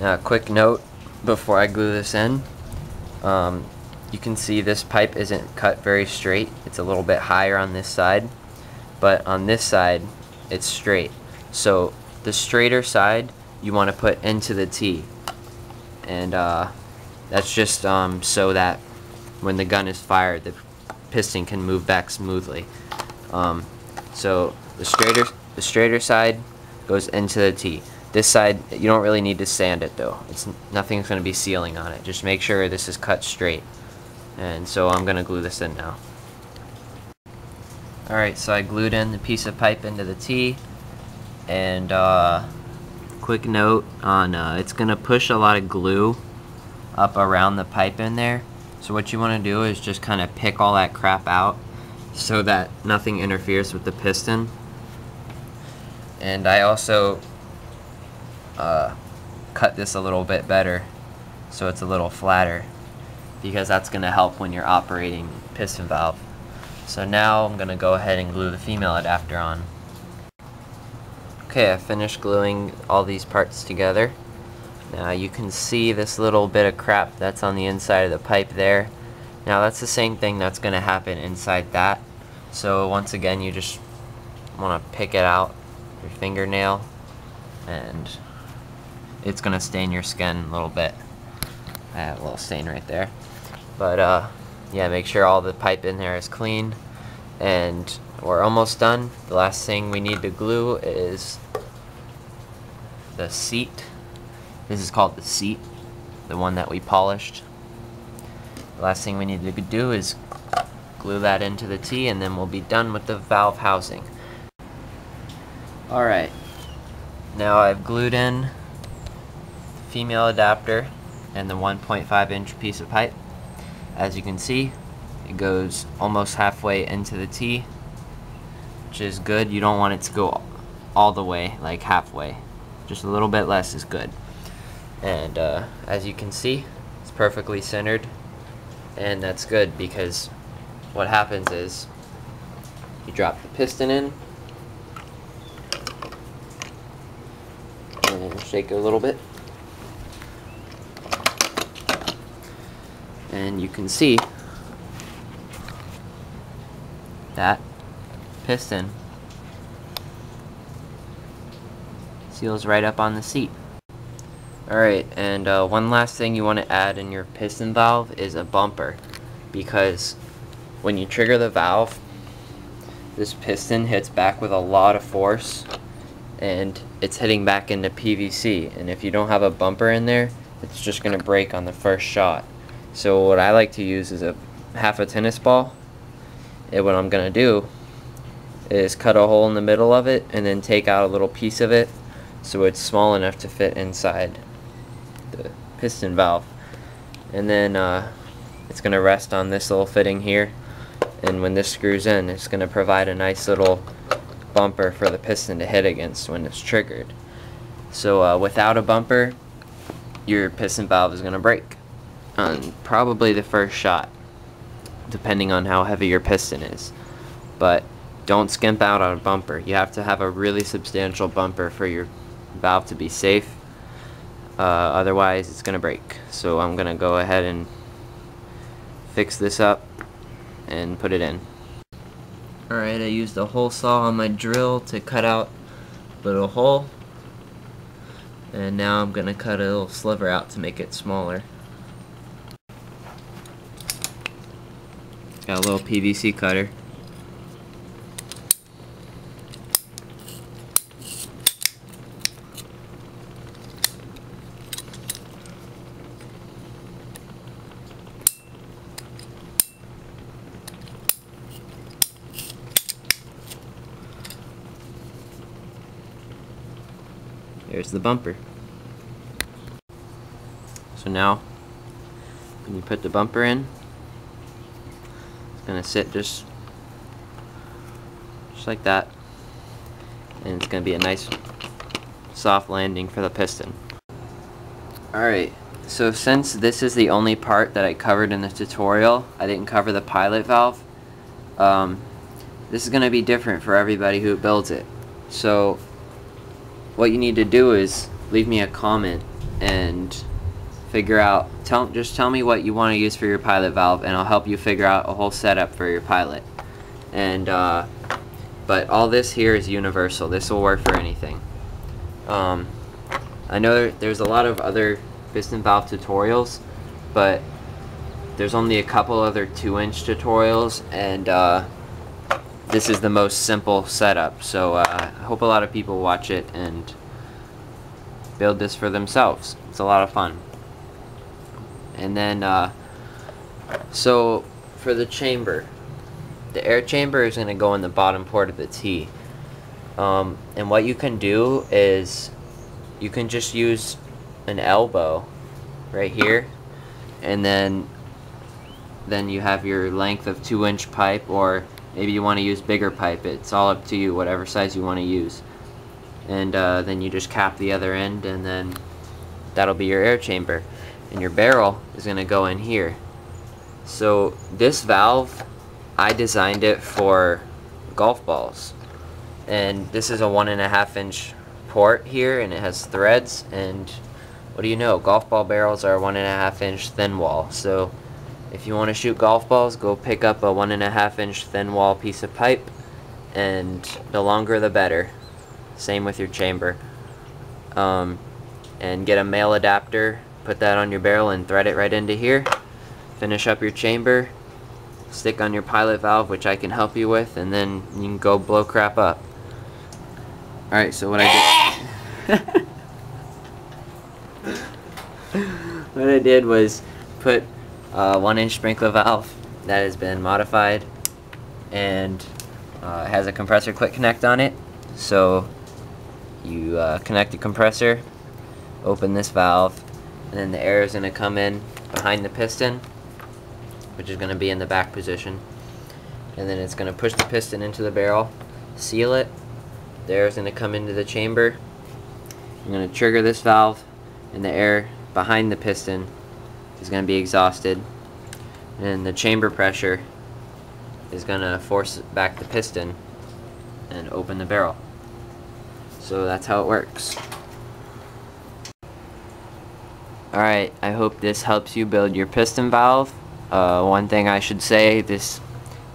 Now, a quick note before I glue this in. Um, you can see this pipe isn't cut very straight. It's a little bit higher on this side, but on this side, it's straight. So the straighter side, you want to put into the T. And uh, that's just um, so that when the gun is fired, the piston can move back smoothly. Um, so the straighter, the straighter side goes into the T. This side, you don't really need to sand it though. It's Nothing's going to be sealing on it. Just make sure this is cut straight. And so I'm going to glue this in now. Alright, so I glued in the piece of pipe into the T. And uh, quick note on, uh, it's going to push a lot of glue up around the pipe in there. So what you want to do is just kind of pick all that crap out so that nothing interferes with the piston. And I also uh, cut this a little bit better so it's a little flatter because that's going to help when you're operating piston valve. So now I'm going to go ahead and glue the female adapter on. Okay, I finished gluing all these parts together. Now you can see this little bit of crap that's on the inside of the pipe there. Now that's the same thing that's going to happen inside that. So once again you just want to pick it out with your fingernail and it's going to stain your skin a little bit. I have a little stain right there. But uh, yeah, make sure all the pipe in there is clean. And we're almost done. The last thing we need to glue is the seat. This is called the seat, the one that we polished. The last thing we need to do is glue that into the T and then we'll be done with the valve housing. Alright, now I've glued in female adapter and the 1.5 inch piece of pipe. As you can see, it goes almost halfway into the T, which is good. You don't want it to go all the way, like halfway. Just a little bit less is good. And uh, as you can see, it's perfectly centered, and that's good because what happens is you drop the piston in, and shake it a little bit. And you can see that piston seals right up on the seat. Alright, and uh, one last thing you want to add in your piston valve is a bumper because when you trigger the valve this piston hits back with a lot of force and it's hitting back into PVC and if you don't have a bumper in there it's just going to break on the first shot. So what I like to use is a half a tennis ball. And what I'm going to do is cut a hole in the middle of it and then take out a little piece of it so it's small enough to fit inside the piston valve. And then uh, it's going to rest on this little fitting here. And when this screws in, it's going to provide a nice little bumper for the piston to hit against when it's triggered. So uh, without a bumper, your piston valve is going to break on probably the first shot, depending on how heavy your piston is. But don't skimp out on a bumper. You have to have a really substantial bumper for your valve to be safe. Uh, otherwise, it's going to break. So I'm going to go ahead and fix this up and put it in. Alright, I used a hole saw on my drill to cut out a little hole. And now I'm going to cut a little sliver out to make it smaller. Got a little PVC cutter. There's the bumper. So now, when you put the bumper in, gonna sit just just like that. And it's gonna be a nice soft landing for the piston. Alright so since this is the only part that I covered in the tutorial I didn't cover the pilot valve um, this is gonna be different for everybody who builds it. So what you need to do is leave me a comment and figure out tell just tell me what you want to use for your pilot valve and I'll help you figure out a whole setup for your pilot. And uh, but all this here is universal. This will work for anything. Um, I know there's a lot of other piston valve tutorials but there's only a couple other 2 inch tutorials and uh, this is the most simple setup. So uh, I hope a lot of people watch it and build this for themselves. It's a lot of fun and then uh, so for the chamber the air chamber is going to go in the bottom port of the T. Um, and what you can do is you can just use an elbow right here and then then you have your length of two inch pipe or maybe you want to use bigger pipe. It's all up to you whatever size you want to use. And uh, then you just cap the other end and then that'll be your air chamber and your barrel is going to go in here. So this valve, I designed it for golf balls. And this is a one and a half inch port here and it has threads and what do you know, golf ball barrels are one and a half inch thin wall. So if you want to shoot golf balls, go pick up a one and a half inch thin wall piece of pipe and the longer the better. Same with your chamber. Um, and get a male adapter put that on your barrel and thread it right into here. Finish up your chamber. Stick on your pilot valve which I can help you with and then you can go blow crap up. Alright so what I did what I did was put a one inch sprinkler valve that has been modified and uh, has a compressor quick connect on it. So you uh, connect the compressor open this valve and then the air is going to come in behind the piston which is going to be in the back position. And then it's going to push the piston into the barrel seal it. The air is going to come into the chamber. I'm going to trigger this valve and the air behind the piston is going to be exhausted. And the chamber pressure is going to force back the piston and open the barrel. So that's how it works Alright, I hope this helps you build your piston valve. Uh, one thing I should say, this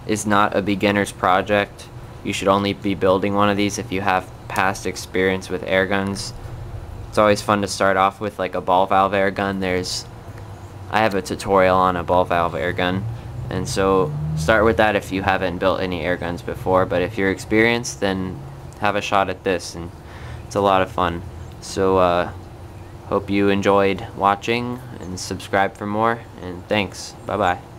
is not a beginner's project. You should only be building one of these if you have past experience with air guns. It's always fun to start off with like a ball valve air gun. There's, I have a tutorial on a ball valve air gun. And so start with that if you haven't built any air guns before. But if you're experienced, then have a shot at this. And it's a lot of fun. So, uh, Hope you enjoyed watching and subscribe for more and thanks. Bye bye.